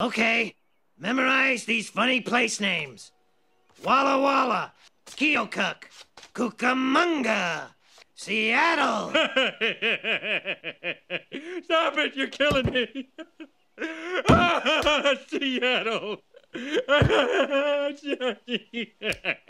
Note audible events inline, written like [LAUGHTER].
Okay, memorize these funny place names. Walla Walla, Keokuk, Cucamonga, Seattle. [LAUGHS] Stop it! You're killing me. [LAUGHS] Seattle. [LAUGHS]